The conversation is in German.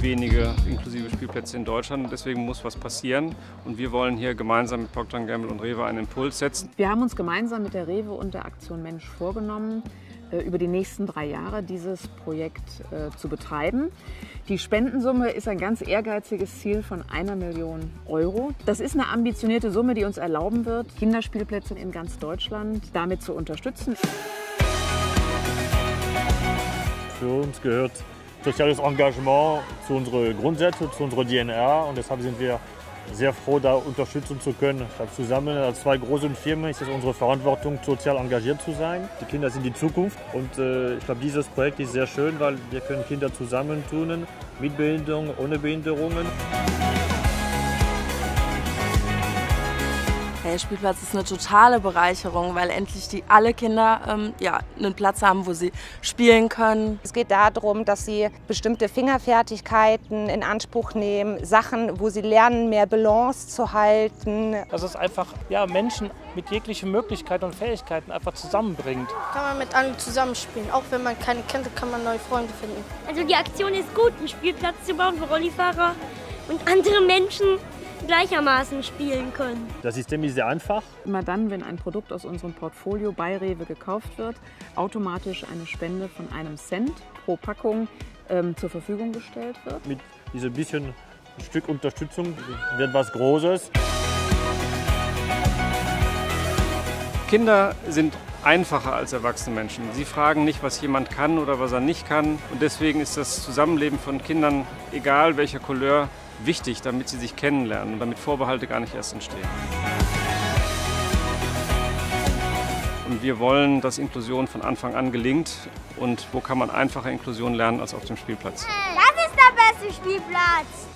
wenige inklusive Spielplätze in Deutschland. Deswegen muss was passieren. Und wir wollen hier gemeinsam mit Procter Gamble und Rewe einen Impuls setzen. Wir haben uns gemeinsam mit der Rewe und der Aktion Mensch vorgenommen, äh, über die nächsten drei Jahre dieses Projekt äh, zu betreiben. Die Spendensumme ist ein ganz ehrgeiziges Ziel von einer Million Euro. Das ist eine ambitionierte Summe, die uns erlauben wird, Kinderspielplätze in ganz Deutschland damit zu unterstützen. Für uns gehört soziales Engagement zu unseren Grundsätzen, zu unserer DNA und deshalb sind wir sehr froh, da unterstützen zu können. Zusammen als zwei großen Firmen ist es unsere Verantwortung, sozial engagiert zu sein. Die Kinder sind die Zukunft und äh, ich glaube, dieses Projekt ist sehr schön, weil wir können Kinder zusammentun, mit Behinderungen, ohne Behinderungen. Der Spielplatz ist eine totale Bereicherung, weil endlich die alle Kinder ähm, ja, einen Platz haben, wo sie spielen können. Es geht darum, dass sie bestimmte Fingerfertigkeiten in Anspruch nehmen, Sachen, wo sie lernen, mehr Balance zu halten. Dass es einfach ja, Menschen mit jeglichen Möglichkeiten und Fähigkeiten einfach zusammenbringt. Kann man mit allen zusammenspielen. Auch wenn man keine kennt, kann man neue Freunde finden. Also die Aktion ist gut, einen Spielplatz zu bauen für Rollifahrer und andere Menschen gleichermaßen spielen können. Das System ist sehr einfach. Immer dann, wenn ein Produkt aus unserem Portfolio bei Rewe gekauft wird, automatisch eine Spende von einem Cent pro Packung ähm, zur Verfügung gestellt wird. Mit diesem bisschen Stück Unterstützung wird was Großes. Kinder sind einfacher als erwachsene Menschen. Sie fragen nicht, was jemand kann oder was er nicht kann. Und deswegen ist das Zusammenleben von Kindern, egal welcher Couleur, wichtig, damit sie sich kennenlernen und damit Vorbehalte gar nicht erst entstehen. Und wir wollen, dass Inklusion von Anfang an gelingt. Und wo kann man einfache Inklusion lernen als auf dem Spielplatz? Das ist der beste Spielplatz!